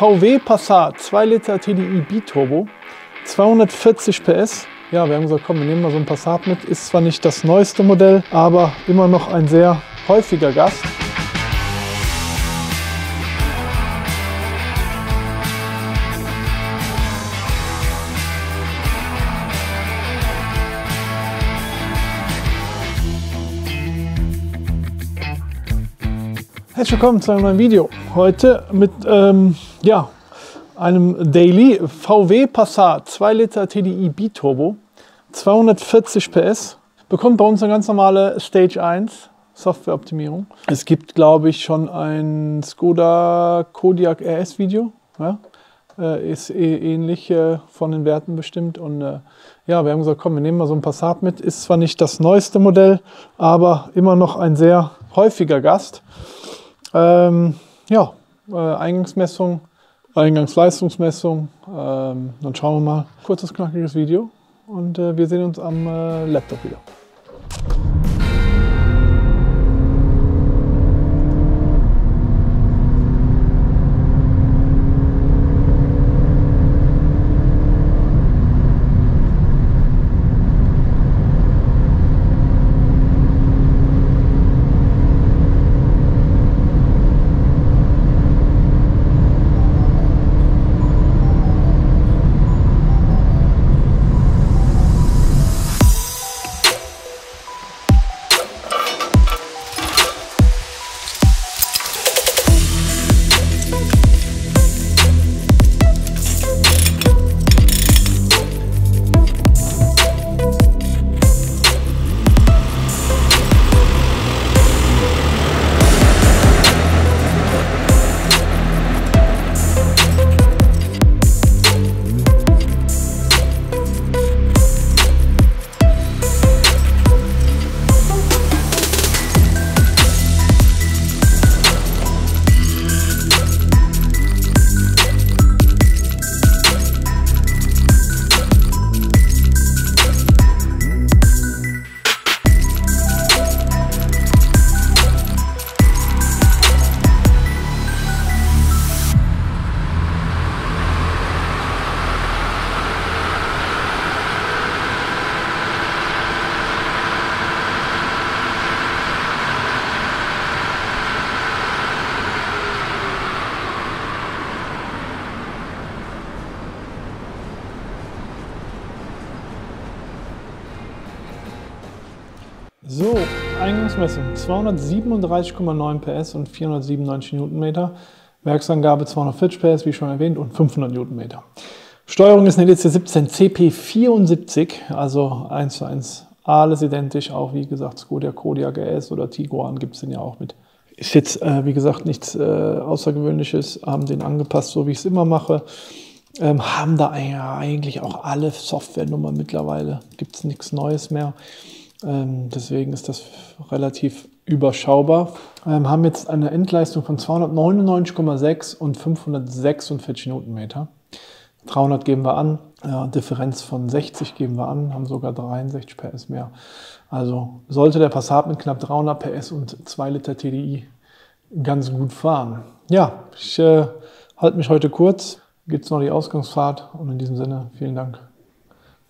VW Passat 2 Liter TDI Biturbo, 240 PS. Ja, wir haben gesagt, komm, wir nehmen mal so ein Passat mit. Ist zwar nicht das neueste Modell, aber immer noch ein sehr häufiger Gast. Herzlich willkommen zu einem neuen Video. Heute mit ähm, ja, einem Daily VW Passat 2 Liter TDI Biturbo, 240 PS. Bekommt bei uns eine ganz normale Stage 1 Softwareoptimierung. Es gibt, glaube ich, schon ein Skoda Kodiaq RS Video. Ja? Äh, ist eh ähnlich äh, von den Werten bestimmt. Und äh, ja, wir haben gesagt, komm, wir nehmen mal so ein Passat mit. Ist zwar nicht das neueste Modell, aber immer noch ein sehr häufiger Gast. Ähm, ja, Eingangsmessung, Eingangsleistungsmessung. Ähm, dann schauen wir mal. Kurzes, knackiges Video und äh, wir sehen uns am äh, Laptop wieder. So, Eingangsmessung 237,9 PS und 497 Newtonmeter. Werksangabe 240 PS, wie schon erwähnt, und 500 Newtonmeter. Steuerung ist eine DC17 CP74, also 1 zu 1 alles identisch, auch wie gesagt Skoda Kodiaq RS oder Tiguan gibt es den ja auch mit. Ist jetzt, äh, wie gesagt, nichts äh, Außergewöhnliches, haben den angepasst, so wie ich es immer mache. Ähm, haben da eigentlich auch alle Softwarenummern mittlerweile, gibt es nichts Neues mehr. Ähm, deswegen ist das relativ überschaubar. Ähm, haben jetzt eine Endleistung von 299,6 und 546 Newtonmeter. 300 geben wir an, ja, Differenz von 60 geben wir an, haben sogar 63 PS mehr. Also sollte der Passat mit knapp 300 PS und 2 Liter TDI ganz gut fahren. Ja, ich äh, halte mich heute kurz. Gibt es noch die Ausgangsfahrt und in diesem Sinne vielen Dank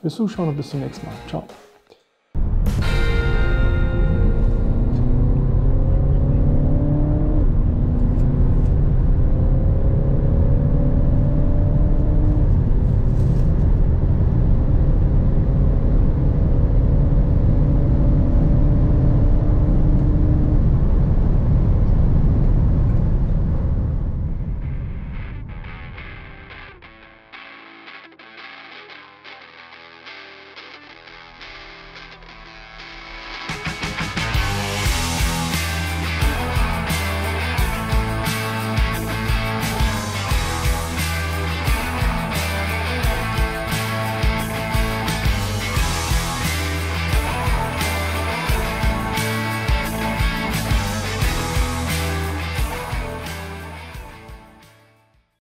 fürs Zuschauen und bis zum nächsten Mal. Ciao.